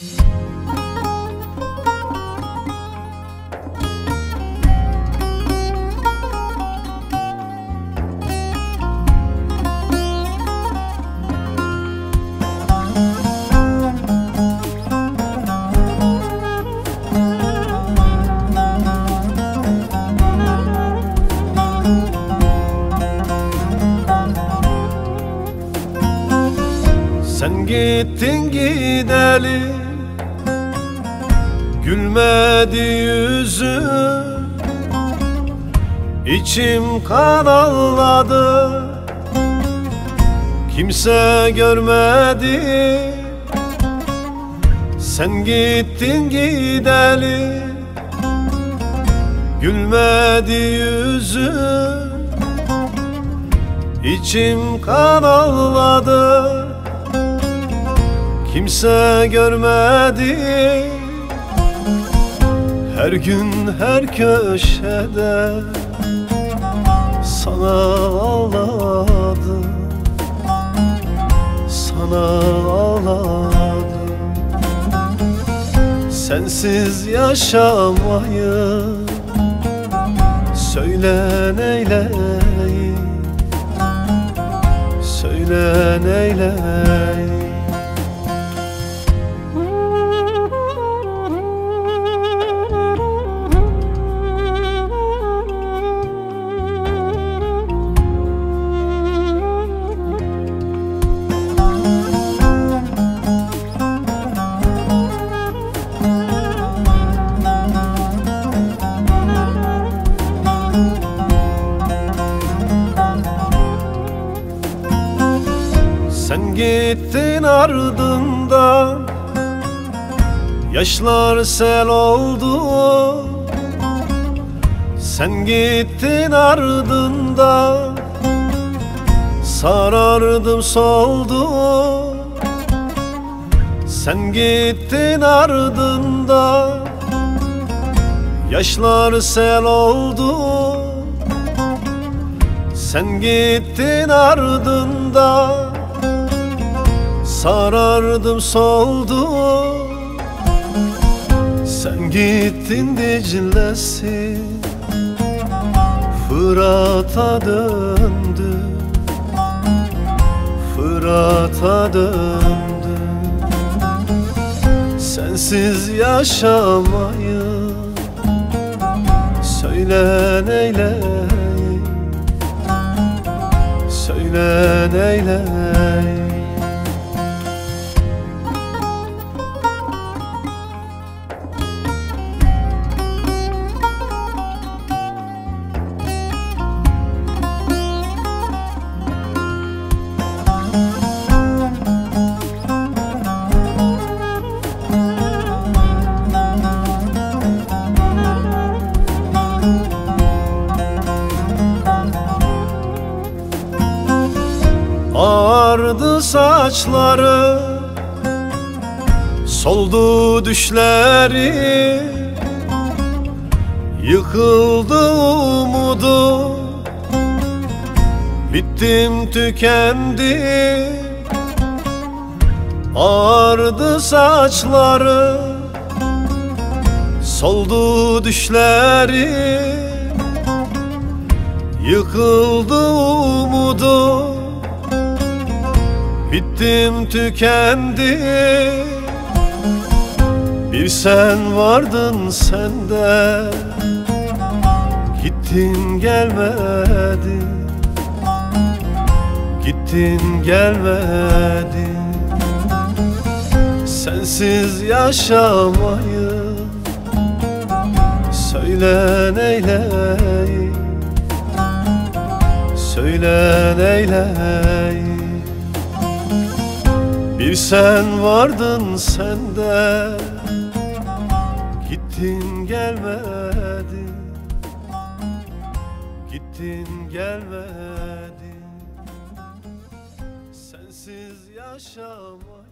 Sen gittin gideli Gülmedi yüzün İçim kan ağladı. Kimse görmedi. Sen gittin gideli. Gülmedi yüzün İçim kan ağladı. Kimse görmedi Her gün her köşede Sana ağladım. Sana ağladım. Sensiz yaşamayı Söyle neyleyim? Söyle neyleyim gittin ardından Yaşlar sel oldu. Sen gittin ardından Sarardım soldu. Sen gittin ardından Yaşlar sel oldu. Sen gittin ardından Sarardım soldu. Sen gittin Dicle'si Fırat'a döndü. Fırat'a döndü. Sensiz yaşamayı Söyle neyleyim Söyle neyleyim Ağardı saçları Soldu düşleri Yıkıldı umudu. Bittim tükendi Ağardı saçları Soldu düşleri Yıkıldı umudu Bittim tükendi. Bir sen vardın sende. Gittin gelmedin Gittin gelmedin Sensiz yaşamayı Söyle neyleyim? Söyle neyleyim bir sen vardın sende. Gittin gelmedin. Gittin gelmedin. Sensiz yaşamayı